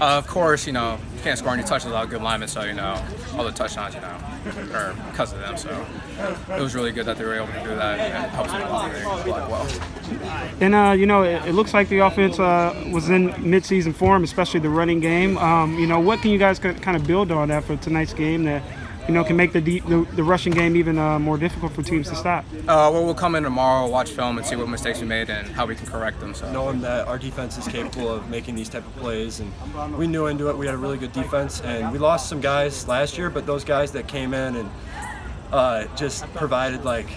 Uh, of course, you know, you can't score any touches without good linemen, so, you know, all the touchdowns, you know, are because of them. So it was really good that they were able to do that and it helps them block well. And, uh, you know, it, it, looks like the offense uh, was in midseason form, especially the running game. Um, you know, what can you guys kind of build on that for tonight's game that you know, can make the deep, the, the, rushing game even uh, more difficult for teams to stop? Uh, well, we'll come in tomorrow, watch film, and see what mistakes we made and how we can correct them. So. Knowing that our defense is capable of making these type of plays, and we knew into it. We had a really good defense, and we lost some guys last year, but those guys that came in and uh, just provided like,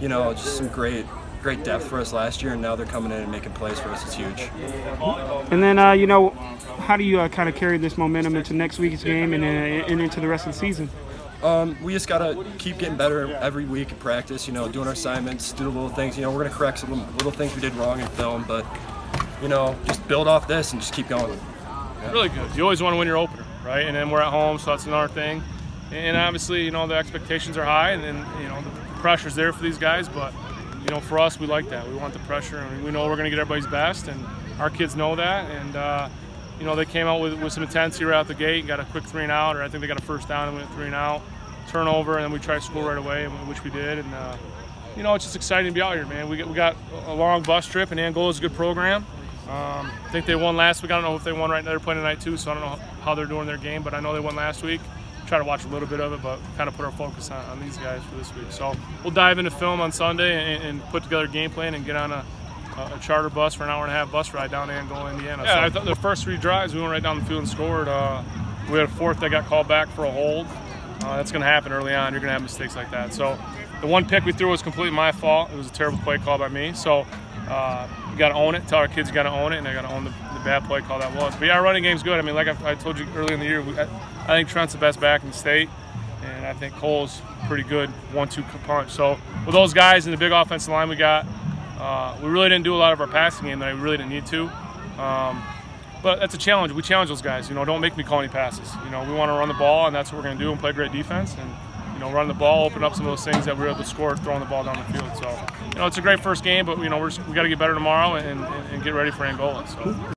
you know, just some great great depth for us last year, and now they're coming in and making plays for us. It's huge. And then, uh, you know, how do you uh, kind of carry this momentum into next week's game and, uh, and into the rest of the season? Um, we just gotta keep getting better every week in practice. You know, doing our assignments, do the little things. You know, we're gonna correct some little things we did wrong in film, but you know, just build off this and just keep going. Yeah. Really good. You always want to win your opener, right? And then we're at home, so that's another thing. And obviously, you know, the expectations are high, and then you know the pressure's there for these guys. But you know, for us, we like that. We want the pressure, and we know we're gonna get everybody's best, and our kids know that, and. Uh, you know, they came out with, with some intensity right out the gate, and got a quick three and out, or I think they got a first down and went three and out, turnover, and then we tried to score right away, which we did. And, uh, you know, it's just exciting to be out here, man. We, get, we got a long bus trip, and Angola is a good program. Um, I think they won last week. I don't know if they won right now. They're playing tonight, too, so I don't know how they're doing their game, but I know they won last week. Try to watch a little bit of it, but kind of put our focus on, on these guys for this week. So we'll dive into film on Sunday and, and put together a game plan and get on a a charter bus for an hour and a half bus ride down to Angola, Indiana. Yeah, so. I thought the first three drives we went right down the field and scored. Uh, we had a fourth that got called back for a hold. Uh, that's going to happen early on. You're going to have mistakes like that. So the one pick we threw was completely my fault. It was a terrible play call by me. So uh, you got to own it. Tell our kids you got to own it, and they got to own the, the, bad play call that was. But yeah, our running game's good. I mean, like I, I told you earlier in the year, we, I, I think Trent's the best back in the state and I think Cole's pretty good one-two punch. So with those guys and the big offensive line we got, uh, we really didn't do a lot of our passing game that I really didn't need to. Um, but that's a challenge. We challenge those guys. You know, don't make me call any passes. You know, we want to run the ball, and that's what we're going to do and play great defense. And you know, run the ball, open up some of those things that we were able to score throwing the ball down the field. So, you know, it's a great first game, but you know, we're, we got to get better tomorrow and, and, and get ready for Angola. So.